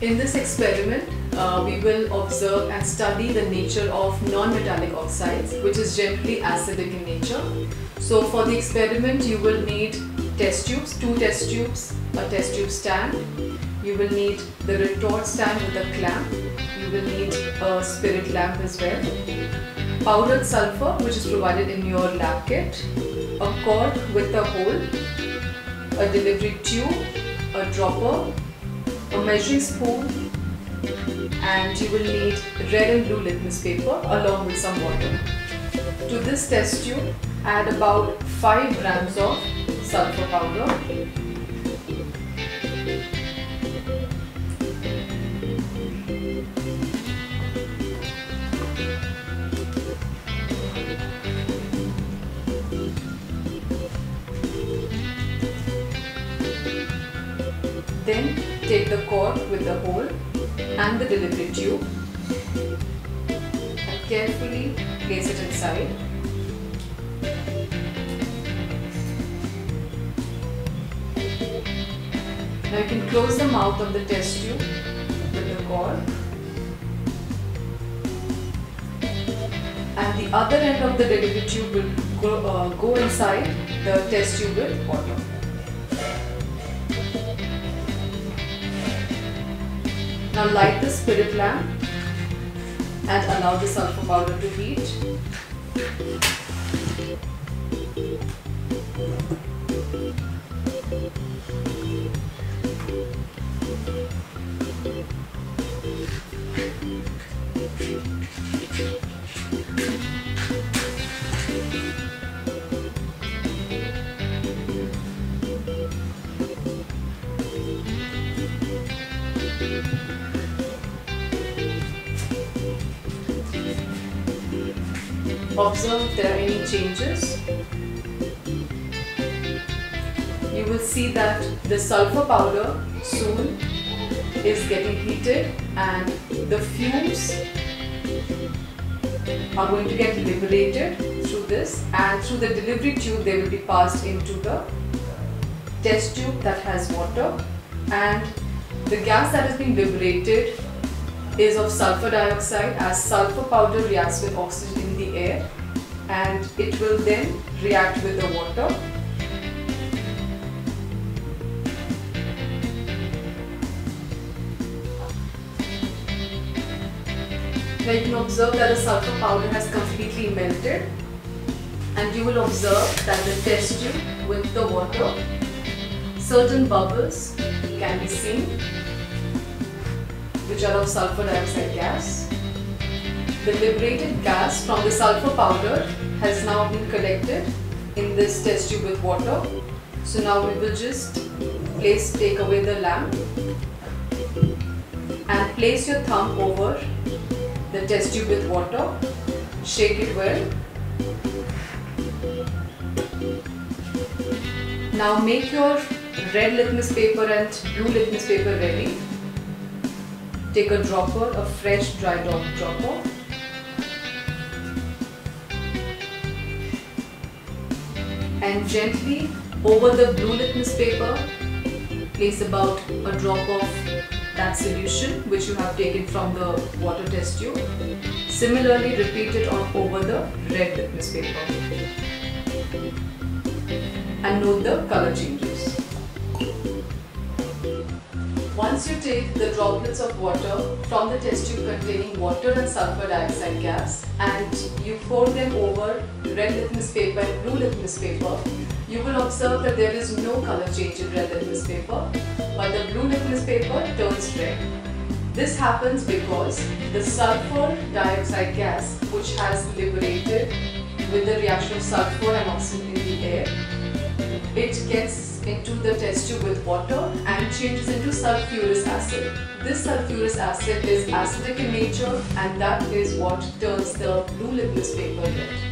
In this experiment, uh, we will observe and study the nature of non-metallic oxides, which is generally acidic in nature. So for the experiment, you will need test tubes, two test tubes, a test tube stand. You will need the retort stand with a clamp. You will need a spirit lamp as well. Powdered sulfur, which is provided in your lab kit. A cork with a hole. A delivery tube. A dropper a measuring spoon and you will need red and blue litmus paper along with some water. To this test tube add about 5 grams of sulfur powder. Then Take the cork with the hole and the delivery tube and carefully place it inside. Now you can close the mouth of the test tube with the cork and the other end of the delivery tube will go, uh, go inside the test tube with water. Now light the spirit lamp and allow the sulfur powder to heat. Observe there are any changes. You will see that the sulfur powder soon is getting heated and the fumes are going to get liberated through this and through the delivery tube they will be passed into the test tube that has water and the gas that is being liberated is of sulfur dioxide as sulfur powder reacts with oxygen in the air and it will then react with the water. Now you can observe that the sulfur powder has completely melted and you will observe that the test tube with the water, certain bubbles can be seen which are of sulfur dioxide gas. The liberated gas from the sulfur powder has now been collected in this test tube with water. So now we will just place, take away the lamp and place your thumb over the test tube with water. Shake it well. Now make your red litmus paper and blue litmus paper ready. Take a dropper, a fresh dry drop dropper. And gently over the blue litmus paper, place about a drop of that solution which you have taken from the water test tube. Similarly, repeat it on over the red litmus paper. And note the color changes. Once you take the droplets of water from the test tube containing water and sulfur dioxide gas and you pour them over red litmus paper and blue litmus paper, you will observe that there is no color change in red litmus paper, but the blue litmus paper turns red. This happens because the sulfur dioxide gas, which has liberated with the reaction of sulfur and oxygen in the air, it gets into the test tube with water and changes into sulfurous acid. This sulfurous acid is acidic in nature and that is what turns the blue litmus paper red.